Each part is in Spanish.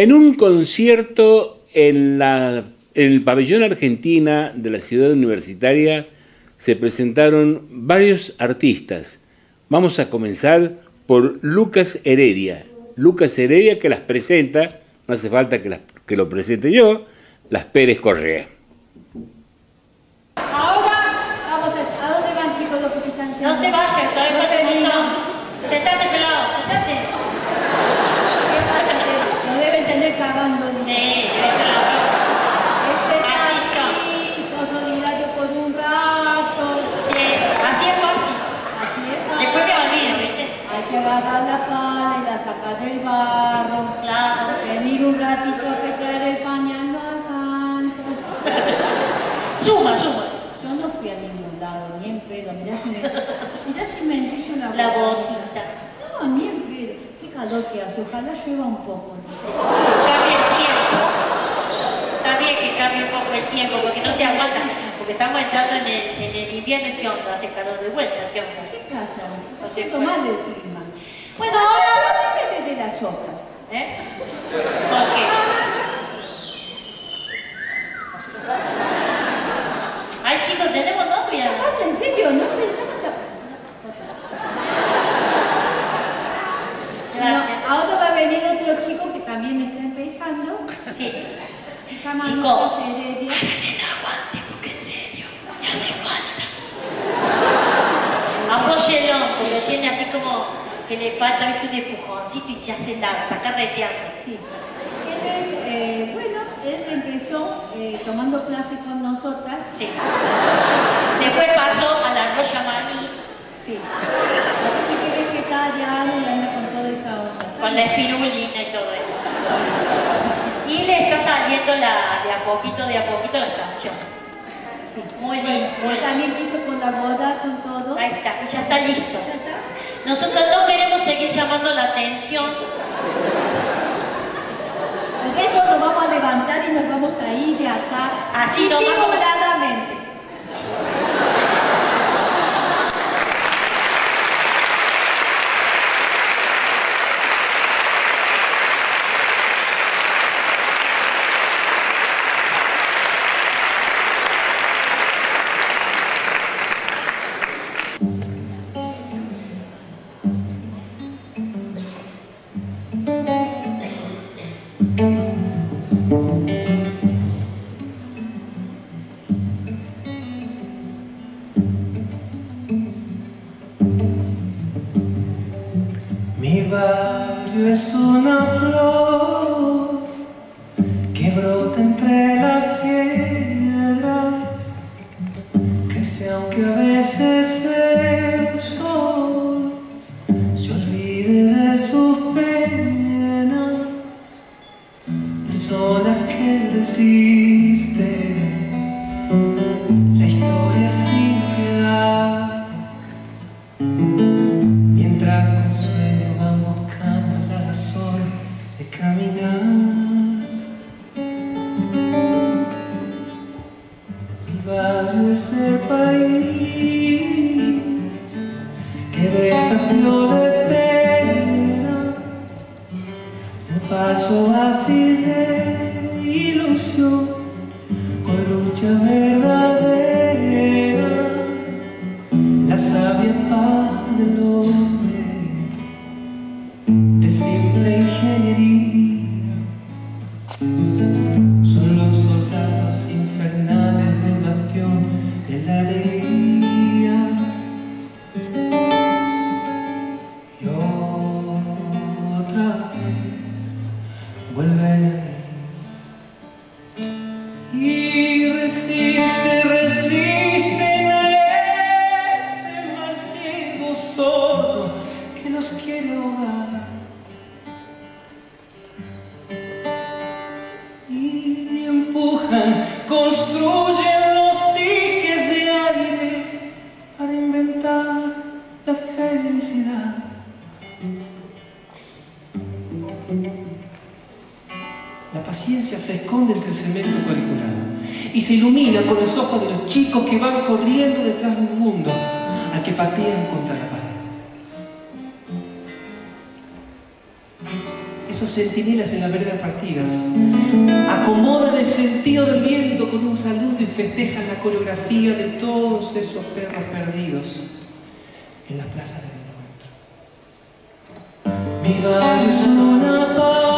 En un concierto en, la, en el pabellón Argentina de la ciudad universitaria se presentaron varios artistas. Vamos a comenzar por Lucas Heredia. Lucas Heredia que las presenta, no hace falta que, lo presente yo, las Pérez Correa. Ahora vamos a... ¿A dónde van chicos los que se están yendo? No se vayan, todavía No falta un termino. montón. Sentate, pelado, sentate. ¿Qué pasa? Que Lo deben tener cagando. Sí, debe ser la verdad. Este es Así así, sos solidario por un rato. Sí, así es fácil. Así es. Después me olvido, ¿viste? Hay que agarrar la pala y la sacar del barro. Claro. Venir un ratito a que traer el pañal no alcanza. Suma, suma. Yo no fui a ningún lado, ni en pedo. Mirá si me, mirá si me ensucio la, La botita. No, ni en pedo. Qué calor que hace. Ojalá llueva un poco. Cambia el cambie un poco el tiempo, porque no se aguanta. Porque estamos entrando en el, en el invierno, ¿qué onda? Hace calor de vuelta, ¿qué onda? ¿Qué pasa? No sé, mal del clima. Bueno, ahora... De la sopa. ¿Eh? ¿Por qué? Ay, chicos, tenemos novia. En serio, no pensamos ya. Gracias. No, ahora va a venir otro chico que también está empezando. Sí. Se llama Chico. Lucas Heredia. aguante, porque en serio, me hace falta. Apóyelo, porque tiene así como que le falta ¿viste? un empujoncito y ya se está, está carreteando. Sí. Él es, eh, bueno, él empezó eh, tomando clases con nosotras. Sí. Después pasó a la Roya Maní Sí. Así que vegetariano y anda con toda esa onda. con la espirulina y todo eso. Y le está saliendo la, de a poquito, de a poquito la canción. Sí. Muy lindo, muy lindo. también quiso colaborar con todo. Ahí está, ya está listo. Ya está. Nosotros no queremos seguir llamando la atención. Por eso nos vamos a levantar y nos vamos a ir de acá. Así nomás barrio es una flor que brota entre las piedras, crece aunque a veces Mi barrio es el país que de esa flor de pena, un falso así de ilusión, con lucha y resiste, resiste a ese mal ciego sordo que nos quiere ahogar. Y empujan, construyen Se esconde entre el cemento cuadriculado y se ilumina con los ojos de los chicos que van corriendo detrás de un mundo al que patean contra la pared. esos centinelas en las veredas partidas. Acomodan el sentido del viento con un saludo y festejan la coreografía de todos esos perros perdidos en las plazas de mi Mi barrio es una pausa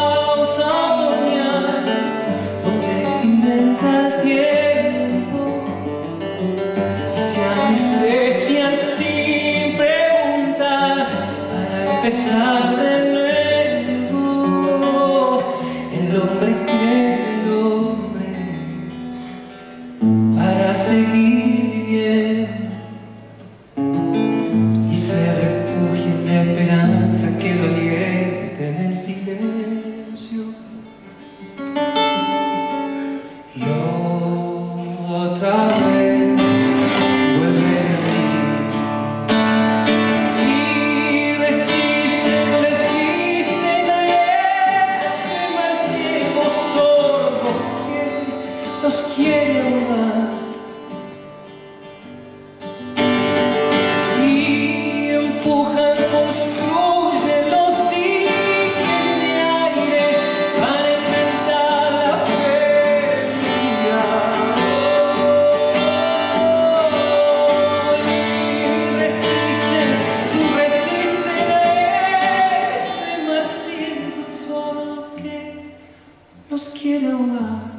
you know I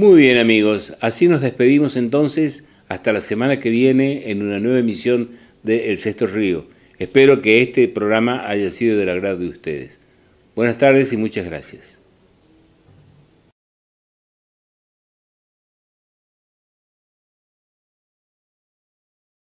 Muy bien amigos, así nos despedimos entonces hasta la semana que viene en una nueva emisión de El Sexto Río. Espero que este programa haya sido del agrado de ustedes. Buenas tardes y muchas gracias.